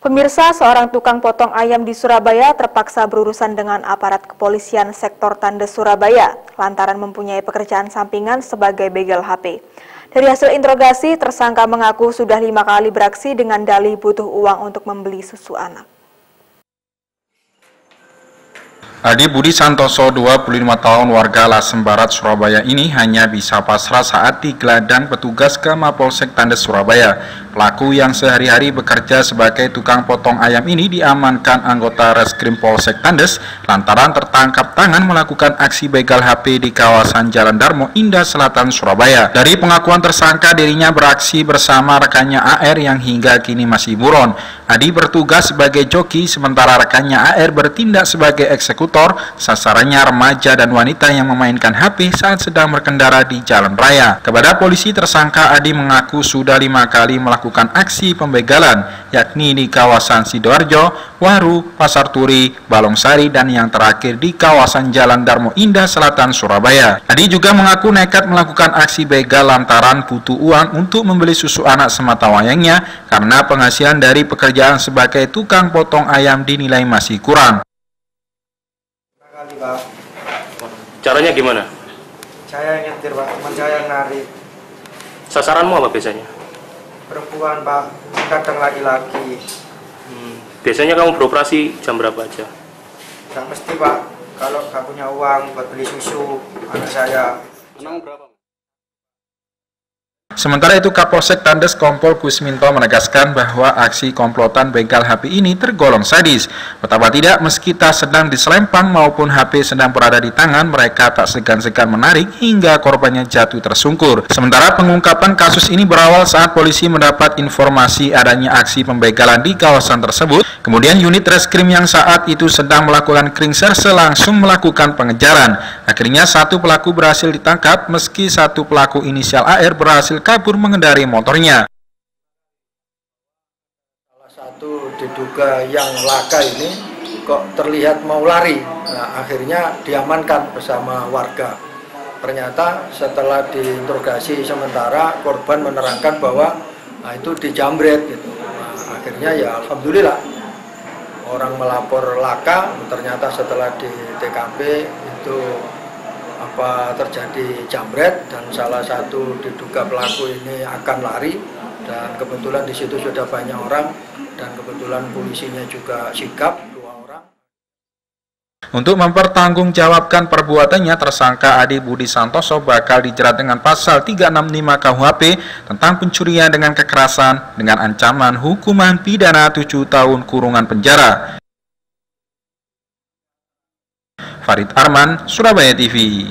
Pemirsa, seorang tukang potong ayam di Surabaya terpaksa berurusan dengan aparat kepolisian sektor Tandes Surabaya lantaran mempunyai pekerjaan sampingan sebagai begal HP. Dari hasil interogasi, tersangka mengaku sudah lima kali beraksi dengan dalih butuh uang untuk membeli susu anak. Adi Budi Santoso, 25 tahun warga Lasem Barat, Surabaya ini hanya bisa pasrah saat digelandang petugas ke Mapolsek Tandes, Surabaya. Pelaku yang sehari-hari bekerja sebagai tukang potong ayam ini diamankan anggota Reskrim Polsek Tandes lantaran tertangkap tangan melakukan aksi begal HP di kawasan Jalan Darmo, Indah Selatan, Surabaya. Dari pengakuan tersangka, dirinya beraksi bersama rekannya AR yang hingga kini masih buron. Adi bertugas sebagai joki, sementara rekannya AR bertindak sebagai Sasarannya remaja dan wanita yang memainkan HP saat sedang berkendara di jalan raya. Kepada polisi, tersangka Adi mengaku sudah lima kali melakukan aksi pembegalan, yakni di kawasan Sidoarjo, Waru, Pasar Turi, Balongsari, dan yang terakhir di kawasan Jalan Darmo Indah Selatan, Surabaya. Adi juga mengaku nekat melakukan aksi begal lantaran butuh uang untuk membeli susu anak semata wayangnya karena penghasilan dari pekerjaan sebagai tukang potong ayam dinilai masih kurang. Caranya gimana? Saya yang nyetir pak, teman saya yang narik. Sasaranmu apa biasanya? Perempuan pak, kadang laki-laki. Hmm. Biasanya kamu beroperasi jam berapa aja? Gak mesti pak, kalau gak punya uang buat beli susu anak saya. Anak berapa? Sementara itu Kapolsek Tandes Kompol Kusminto menegaskan bahwa aksi komplotan begal HP ini tergolong sadis. Betapa tidak meski tas sedang diselempang maupun HP sedang berada di tangan, mereka tak segan-segan menarik hingga korbannya jatuh tersungkur. Sementara pengungkapan kasus ini berawal saat polisi mendapat informasi adanya aksi pembegalan di kawasan tersebut. Kemudian unit reskrim yang saat itu sedang melakukan kringserse langsung melakukan pengejaran. Akhirnya satu pelaku berhasil ditangkap meski satu pelaku inisial AR berhasil kabur mengendari motornya. Salah satu diduga yang laka ini kok terlihat mau lari. Nah, akhirnya diamankan bersama warga. Ternyata setelah diinterogasi sementara korban menerangkan bahwa nah, itu dijamret gitu. Nah, akhirnya ya alhamdulillah orang melapor laka ternyata setelah di TKP itu apa terjadi jambret dan salah satu diduga pelaku ini akan lari dan kebetulan di situ sudah banyak orang dan kebetulan polisinya juga sigap dua orang. Untuk mempertanggungjawabkan perbuatannya, tersangka Adi Budi Santoso bakal dijerat dengan pasal 365 KUHP tentang pencurian dengan kekerasan dengan ancaman hukuman pidana 7 tahun kurungan penjara. Farid Arman, Surabaya TV